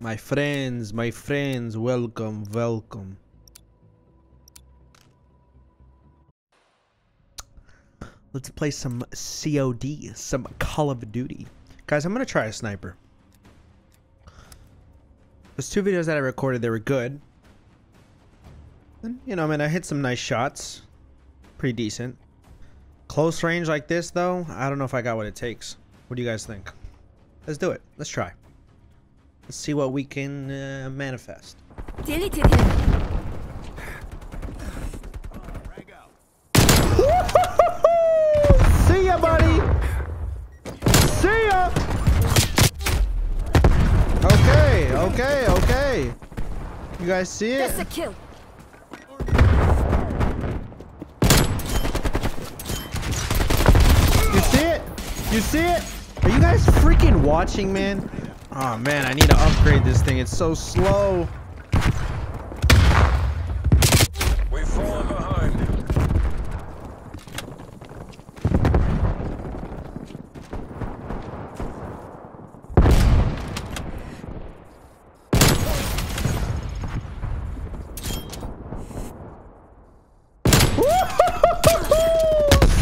My friends, my friends, welcome, welcome. Let's play some COD, some Call of Duty. Guys, I'm gonna try a sniper. Those two videos that I recorded, they were good. And, you know, I mean, I hit some nice shots. Pretty decent. Close range like this, though, I don't know if I got what it takes. What do you guys think? Let's do it. Let's try. Let's see what we can uh, manifest. Deleted him. See ya, buddy. See ya. Okay, okay, okay. You guys see it? That's a kill. You see it? You see it? Are you guys freaking watching, man? Oh man, I need to upgrade this thing. It's so slow. We've fallen behind.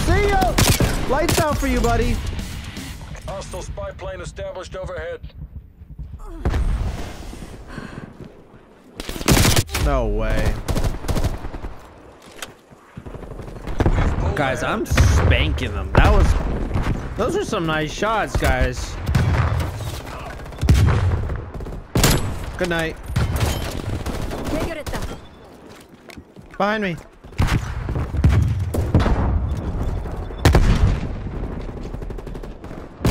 See ya. Lights out for you, buddy. Hostile spy plane established overhead. No way. Guys. I'm spanking them. That was... Those are some nice shots, guys. Good night. Behind me.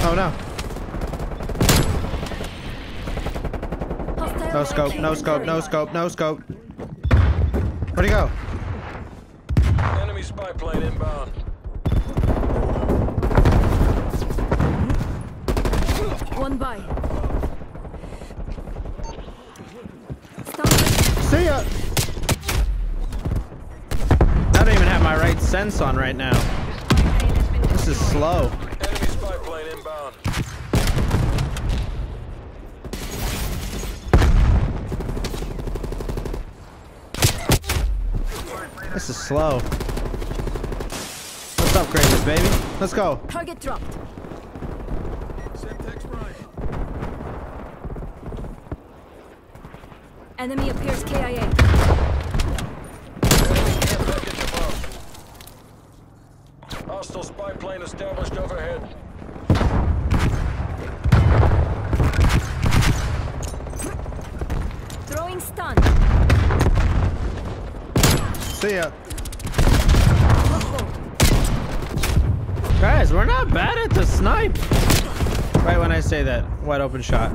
Oh no. Hostile No scope, no scope, no scope, no scope. Where'd he go? Enemy spy plane inbound. One by. Stun. See ya! I don't even have my right sense on right now. This is slow. Enemy spy plane inbound. This is slow. Let's upgrade this, baby. Let's go. Target dropped. Enemy appears KIA. Enemy care package above. Hostile spy plane established overhead. See ya. Guys, we're not bad at the snipe. Right when I say that. Wide open shot.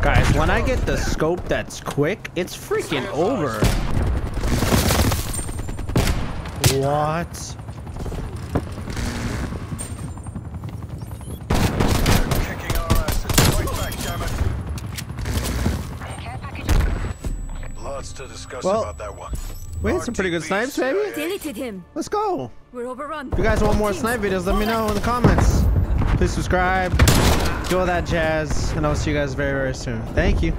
Guys, when I get the scope that's quick, it's freaking over. What? Lots to discuss Well, about that one. We had some pretty good snipes, baby. Deleted him. Let's go. We're overrun. If you guys want more snipe videos, let me know in the comments. Please subscribe, do all that jazz, and I'll see you guys very, very soon. Thank you.